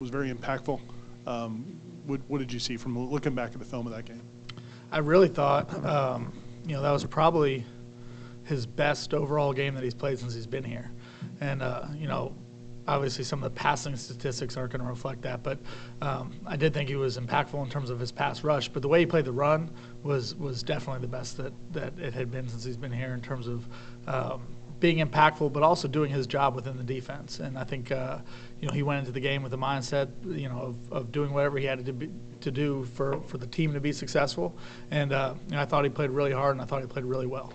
was very impactful. Um, what, what did you see from looking back at the film of that game? I really thought, um, you know, that was probably his best overall game that he's played since he's been here. And, uh, you know, obviously some of the passing statistics aren't going to reflect that, but um, I did think he was impactful in terms of his pass rush. But the way he played the run was was definitely the best that, that it had been since he's been here in terms of um, being impactful, but also doing his job within the defense. And I think uh, you know he went into the game with the mindset you know of, of doing whatever he had to be, to do for, for the team to be successful. And uh, you know, I thought he played really hard, and I thought he played really well.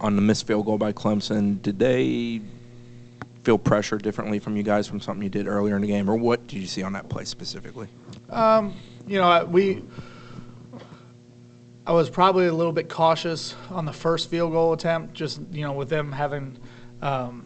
On the missed field goal by Clemson, did they feel pressure differently from you guys from something you did earlier in the game, or what did you see on that play specifically? Um, you know, we I was probably a little bit cautious on the first field goal attempt, just you know, with them having um,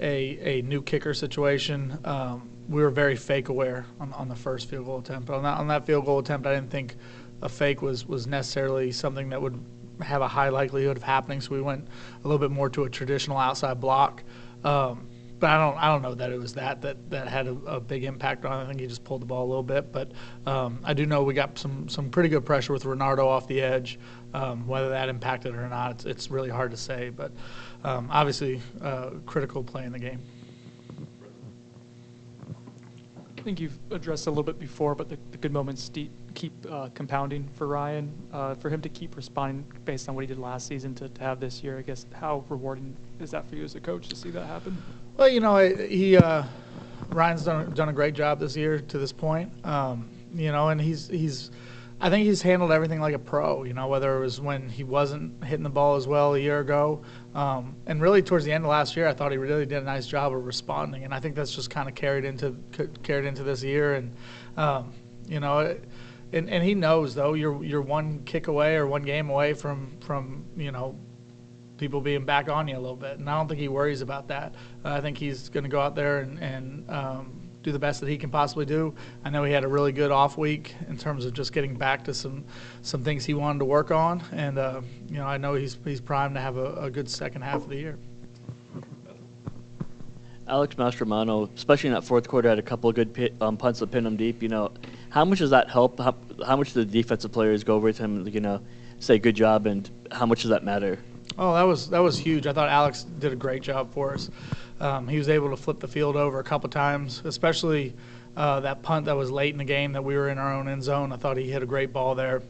a a new kicker situation. Um, we were very fake aware on, on the first field goal attempt. But on that on that field goal attempt, I didn't think a fake was was necessarily something that would have a high likelihood of happening. So we went a little bit more to a traditional outside block. Um, but I don't I don't know that it was that that that had a, a, big impact on. it. I think he just pulled the ball a little bit, but um, I do know we got some some pretty good pressure with Renardo off the edge. Um, whether that impacted or not, it's, it's really hard to say. But um, obviously, uh, critical play in the game. I think you've addressed a little bit before, but the, the good moments keep uh, compounding for Ryan. Uh, for him to keep responding based on what he did last season to, to have this year, I guess, how rewarding is that for you as a coach to see that happen? Well, you know, he uh, Ryan's done done a great job this year to this point. Um, you know, and he's he's I think he's handled everything like a pro. You know, whether it was when he wasn't hitting the ball as well a year ago, um, and really towards the end of last year, I thought he really did a nice job of responding, and I think that's just kind of carried into carried into this year. And um, you know, and, and he knows though you're you're one kick away or one game away from from you know people being back on you a little bit. And I don't think he worries about that. Uh, I think he's going to go out there and, and um, do the best that he can possibly do. I know he had a really good off week in terms of just getting back to some some things he wanted to work on, and uh, you know I know he's he's primed to have a, a good second half of the year. Alex Mastromanno, especially in that fourth quarter, had a couple of good pit, um, punts that pinned him deep. You know, how much does that help? How, how much do the defensive players go over to him, you know, say good job, and how much does that matter? Oh, that was that was huge. I thought Alex did a great job for us. Um, he was able to flip the field over a couple times, especially uh, that punt that was late in the game that we were in our own end zone. I thought he hit a great ball there.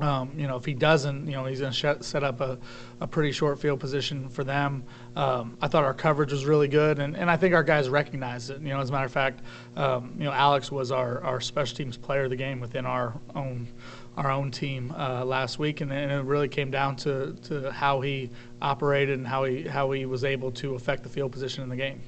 Um, you know, if he doesn't, you know, he's going to set up a, a pretty short field position for them. Um, I thought our coverage was really good, and, and I think our guys recognized it. You know, as a matter of fact, um, you know, Alex was our, our special teams player of the game within our own our own team uh, last week, and, and, it really came down to, to how he operated and how he how he was able to affect the field position in the game.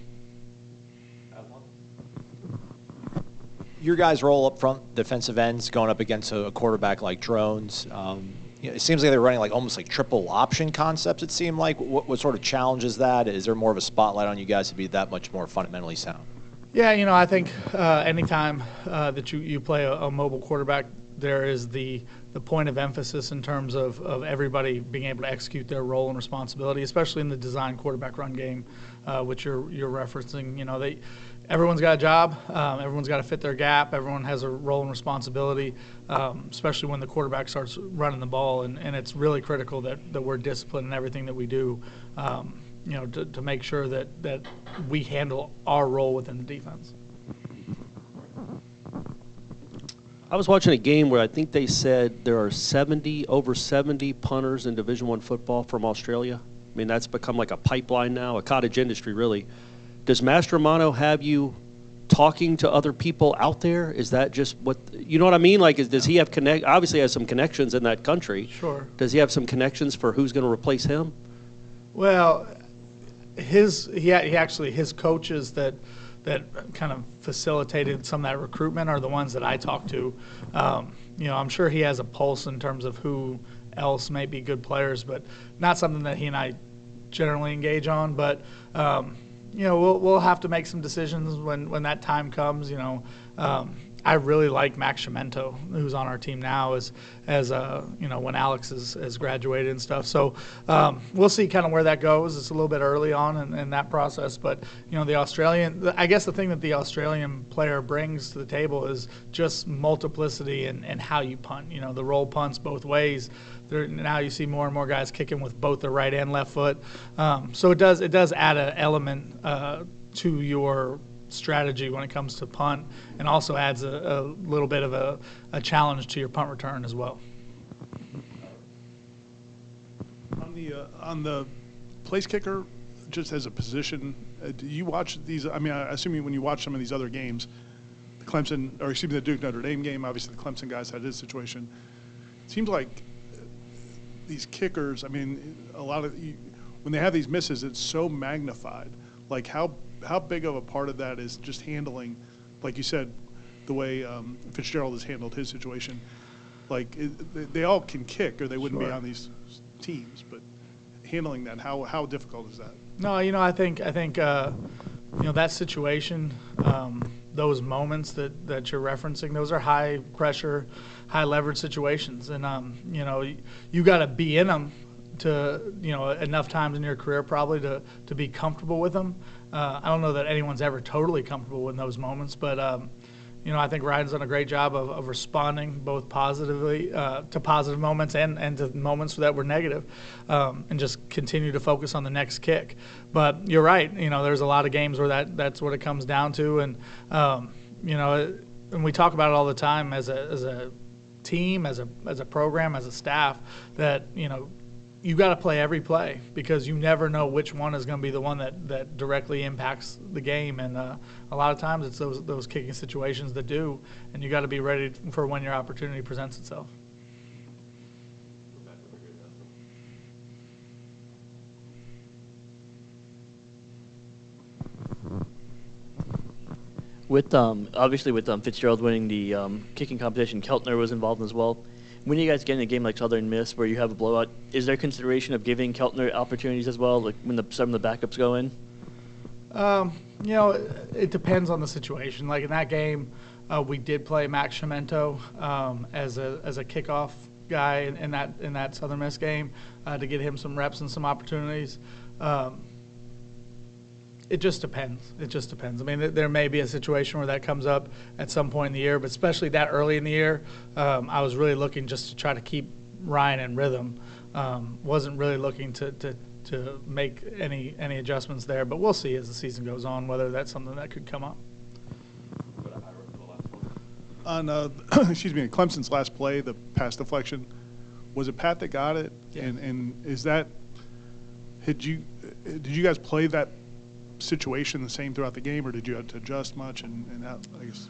Your guys roll up front defensive ends going up against a, quarterback like Drones. Um, you know, it seems like they're running like almost like triple option concepts. It seemed like what, what sort of challenges that? Is there more of a spotlight on you guys to be that much more fundamentally sound? Yeah, you know, I think uh, anytime uh, that you, you play a, a mobile quarterback, there is the the point of emphasis in terms of, of everybody being able to execute their role and responsibility, especially in the design quarterback run game, uh, which you're you're referencing. You know, they everyone's got a job, um, everyone's got to fit their gap, everyone has a role and responsibility, um, especially when the quarterback starts running the ball, and, and it's really critical that, that we're disciplined in everything that we do. Um, you know, to, to make sure that, that we handle our role within the defense. I was watching a game where I think they said there are 70 over 70 punters in Division One football from Australia. I mean, that's become like a pipeline now, a cottage industry, really. Does Mastromanno have you talking to other people out there? Is that just what you know what I mean? Like, is, does he have connect? Obviously, has some connections in that country. Sure. Does he have some connections for who's going to replace him? Well, his he, he actually his coaches that that kind of facilitated some of that recruitment are the ones that I talk to. Um, you know, I'm sure he has a pulse in terms of who else may be good players, but not something that he and I generally engage on. But um, you know, we'll we'll have to make some decisions when when that time comes. You know, um, I really like Max Shimento, who's on our team now, as as uh, you know when Alex has, has graduated and stuff. So um, we'll see kind of where that goes. It's a little bit early on in, in that process, but you know the Australian. I guess the thing that the Australian player brings to the table is just multiplicity and and how you punt. You know the roll punts both ways. There, now you see more and more guys kicking with both the right and left foot. Um, so it does it does add an element uh, to your strategy when it comes to punt, and also adds a, a little bit of a, a challenge to your punt return as well. On the, uh, on the place kicker, just as a position, uh, do you watch these, I mean, I assume when you watch some of these other games, the Clemson, or excuse me, the Duke Notre Dame game, obviously the Clemson guys had this situation. It Seems like these kickers, I mean, a lot of, you- when they have these misses, it's so magnified. Like how, how big of a part of that is just handling, like you said, the way um, Fitzgerald has handled his situation? Like, it- they- they all can kick or they wouldn't be on these teams, but handling that, how, how difficult is that? No, you know, I think I think uh, you know that situation, um, those moments that, that you're referencing, those are high pressure, high leverage situations, and um, you know you, you got to be in them to you know enough times in your career probably to to be comfortable with them. Uh, I don't know that anyone's ever totally comfortable in those moments, but um, you know, I think Ryan's done a great job of, of responding both positively uh, to positive moments and, and to moments that were negative, um, and just continue to focus on the next kick. But you're right, you know, there's a lot of games where that, that's what it comes down to, and um, you know, and we talk about it all the time as a as a team, as a as a program, as a staff, that you know you got to play every play because you never know which one is going to be the one that, that directly impacts the game. And uh, a lot of times it's those, those kicking situations that do, and you got to be ready for when your opportunity presents itself. With um, obviously with um, Fitzgerald winning the um, kicking competition, Keltner was involved as well. When you guys get in a game like Southern Miss where you have a blowout, is there consideration of giving Keltner opportunities as well, like when the, some of the backups go in? Um, you know, it, it depends on the situation. Like in that game, uh, we did play Max Shimento um, as a as a kickoff guy in, in that in that Southern Miss game uh, to get him some reps and some opportunities. Um, it just depends. It just depends. I mean, th- there may be a situation where that comes up at some point in the year, but especially that early in the year, um, I was really looking just to try to keep Ryan in rhythm. Um, wasn't really looking to, to, to make any any adjustments there, but we'll see as the season goes on whether that's something that could come up. On, uh, excuse me, Clemson's last play, the pass deflection, was it Pat that got it? Yeah. And, and is that, had you, did you guys play that situation the same throughout the game, or did you have to adjust much and, and how, I guess?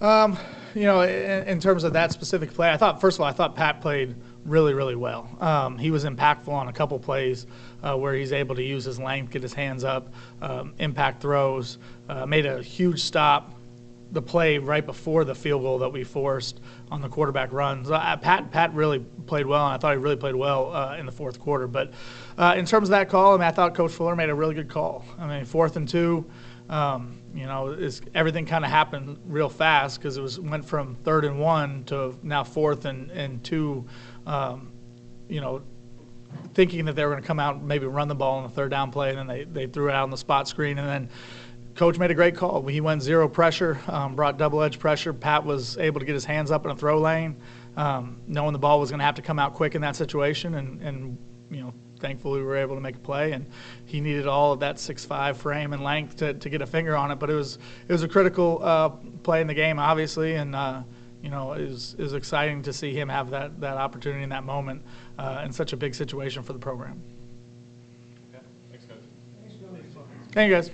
Um, you know, in, in terms of that specific play, I thought first of all, I thought Pat played really, really well. Um, he was impactful on a couple plays uh, where he's able to use his length, get his hands up, um, impact throws, uh, made a huge stop. The play right before the field goal that we forced on the quarterback run. So, uh, Pat Pat really played well, and I thought he really played well uh, in the fourth quarter. But uh, in terms of that call, I mean, I thought Coach Fuller made a really good call. I mean, fourth and two. Um, you know, everything kind of happened real fast because it was went from third and one to now fourth and and two. Um, you know, thinking that they were going to come out and maybe run the ball on the third down play, and then they, they threw it out on the spot screen, and then coach made a great call. He went zero pressure, um, brought double edge pressure. Pat was able to get his hands up in a throw lane, um, knowing the ball was going to have to come out quick in that situation, and, and you know, thankfully we were able to make a play. And he needed all of that six five frame and length to, to get a finger on it, but it was it was a critical uh, play in the game, obviously, and. Uh, you know, it was, it was exciting to see him have that, that opportunity in that moment uh, in such a big situation for the program. Thank you, guys.